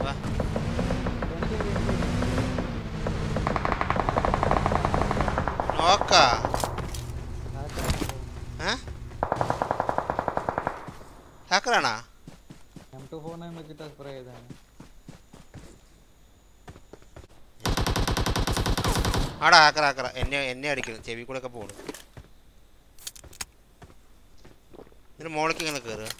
വാ നോക്ക ഹാക്കറാണാ സ്പ്രേ ചെയ്താണ് ആടാ ആക്കറ ആക്കറ എന്നെ എന്നെ അടിക്കണം. ചെവി കൂടെ ഒക്കെ പോണു ഇതിന് മോളിക്ക് ഇങ്ങനെ കയറുക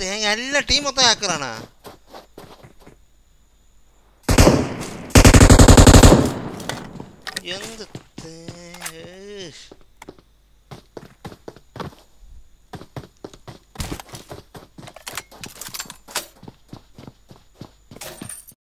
തേങ്ങ എല്ലാ ടീം മൊത്തം ഹാക്കറാണ് എന്ത് തേ